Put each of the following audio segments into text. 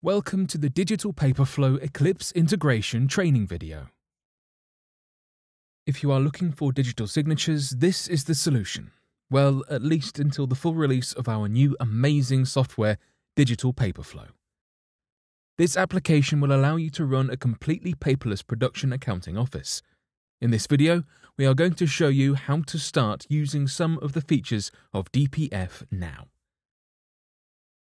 Welcome to the Digital Paperflow Eclipse integration training video. If you are looking for digital signatures, this is the solution. Well, at least until the full release of our new amazing software, Digital Paperflow. This application will allow you to run a completely paperless production accounting office. In this video, we are going to show you how to start using some of the features of DPF now.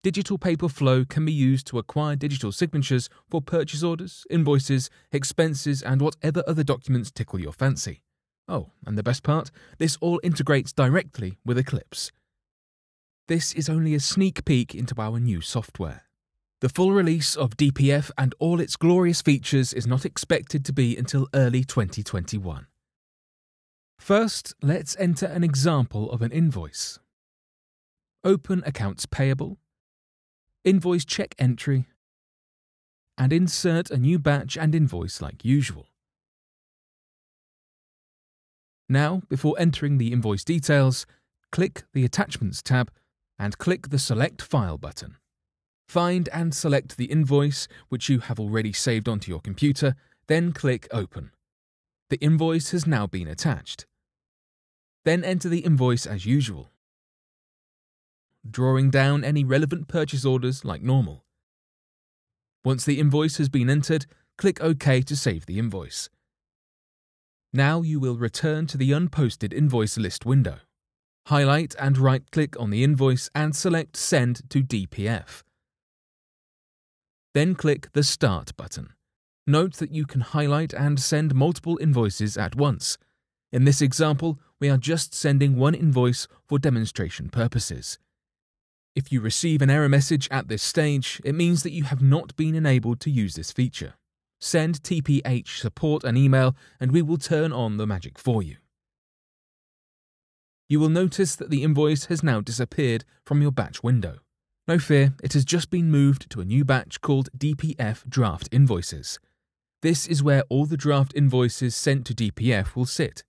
Digital paper flow can be used to acquire digital signatures for purchase orders, invoices, expenses, and whatever other documents tickle your fancy. Oh, and the best part, this all integrates directly with Eclipse. This is only a sneak peek into our new software. The full release of DPF and all its glorious features is not expected to be until early 2021. First, let's enter an example of an invoice. Open Accounts Payable invoice check entry, and insert a new batch and invoice like usual. Now, before entering the invoice details, click the Attachments tab and click the Select File button. Find and select the invoice which you have already saved onto your computer, then click Open. The invoice has now been attached. Then enter the invoice as usual drawing down any relevant purchase orders like normal. Once the invoice has been entered, click OK to save the invoice. Now you will return to the unposted invoice list window. Highlight and right-click on the invoice and select Send to DPF. Then click the Start button. Note that you can highlight and send multiple invoices at once. In this example, we are just sending one invoice for demonstration purposes. If you receive an error message at this stage, it means that you have not been enabled to use this feature. Send TPH support an email and we will turn on the magic for you. You will notice that the invoice has now disappeared from your batch window. No fear, it has just been moved to a new batch called DPF Draft Invoices. This is where all the draft invoices sent to DPF will sit.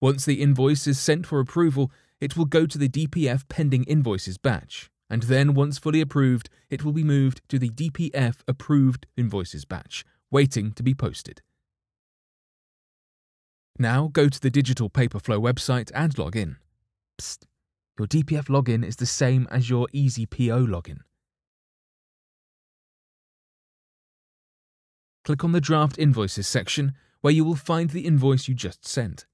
Once the invoice is sent for approval, it will go to the DPF pending invoices batch, and then once fully approved, it will be moved to the DPF approved invoices batch, waiting to be posted. Now go to the Digital Paperflow website and log in. Psst, your DPF login is the same as your EzyPO login. Click on the Draft Invoices section, where you will find the invoice you just sent.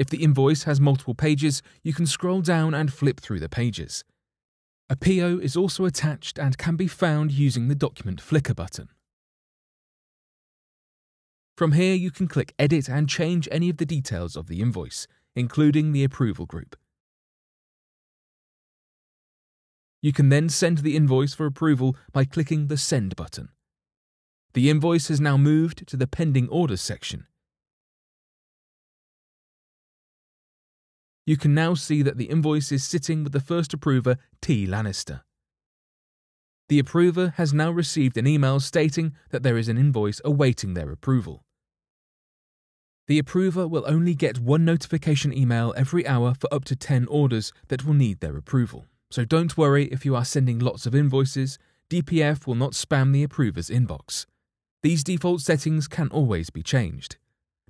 If the invoice has multiple pages, you can scroll down and flip through the pages. A PO is also attached and can be found using the Document Flicker button. From here, you can click Edit and change any of the details of the invoice, including the approval group. You can then send the invoice for approval by clicking the Send button. The invoice has now moved to the Pending Orders section, you can now see that the invoice is sitting with the first approver, T. Lannister. The approver has now received an email stating that there is an invoice awaiting their approval. The approver will only get one notification email every hour for up to 10 orders that will need their approval. So don't worry if you are sending lots of invoices, DPF will not spam the approver's inbox. These default settings can always be changed.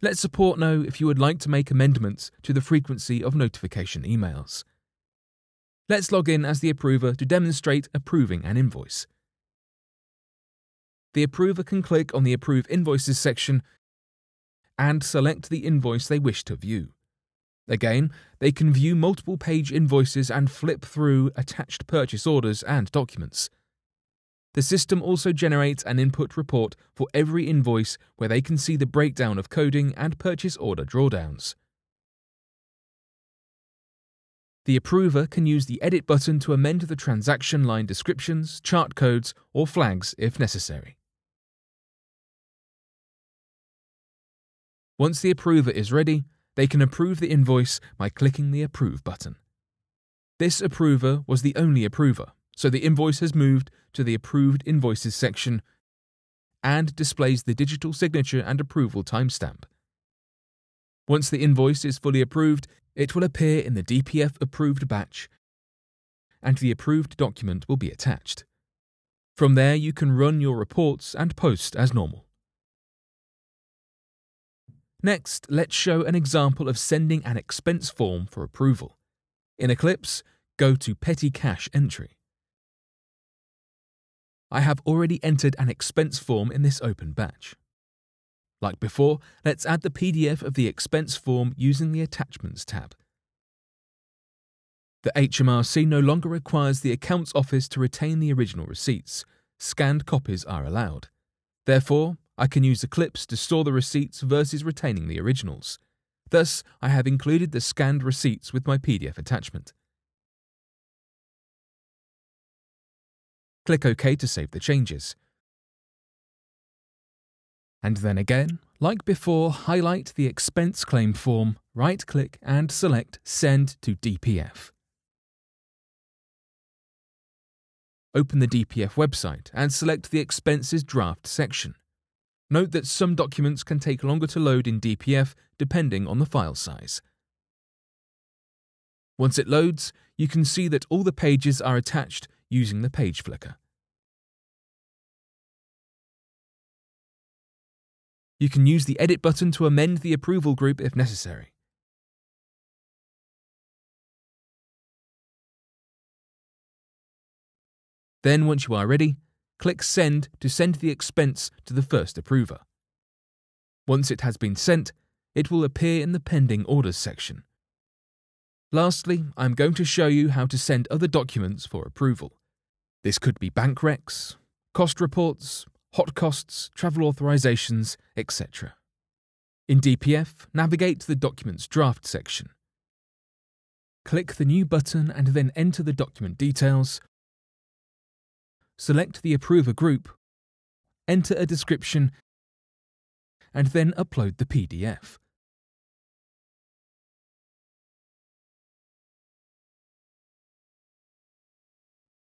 Let support know if you would like to make amendments to the frequency of notification emails. Let's log in as the approver to demonstrate approving an invoice. The approver can click on the Approve Invoices section and select the invoice they wish to view. Again, they can view multiple page invoices and flip through attached purchase orders and documents. The system also generates an input report for every invoice where they can see the breakdown of coding and purchase order drawdowns. The approver can use the Edit button to amend the transaction line descriptions, chart codes, or flags if necessary. Once the approver is ready, they can approve the invoice by clicking the Approve button. This approver was the only approver, so the invoice has moved to the Approved Invoices section and displays the digital signature and approval timestamp. Once the invoice is fully approved, it will appear in the DPF approved batch and the approved document will be attached. From there, you can run your reports and post as normal. Next, let's show an example of sending an expense form for approval. In Eclipse, go to Petty Cash Entry. I have already entered an expense form in this open batch. Like before, let's add the PDF of the expense form using the Attachments tab. The HMRC no longer requires the Accounts Office to retain the original receipts. Scanned copies are allowed. Therefore, I can use Eclipse to store the receipts versus retaining the originals. Thus, I have included the scanned receipts with my PDF attachment. Click OK to save the changes. And then again, like before, highlight the expense claim form, right-click and select Send to DPF. Open the DPF website and select the Expenses Draft section. Note that some documents can take longer to load in DPF depending on the file size. Once it loads, you can see that all the pages are attached using the page flicker. You can use the Edit button to amend the approval group if necessary. Then, once you are ready, click Send to send the expense to the first approver. Once it has been sent, it will appear in the Pending Orders section. Lastly, I'm going to show you how to send other documents for approval. This could be bank recs, cost reports, hot costs, travel authorizations, etc. In DPF, navigate to the Documents Draft section. Click the New button and then enter the document details select the approver group, enter a description, and then upload the PDF.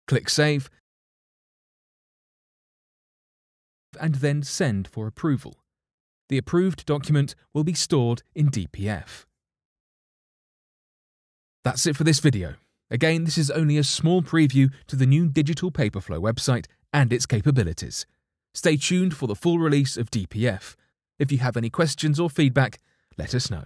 Click Save, and then Send for approval. The approved document will be stored in DPF. That's it for this video. Again, this is only a small preview to the new Digital Paperflow website and its capabilities. Stay tuned for the full release of DPF. If you have any questions or feedback, let us know.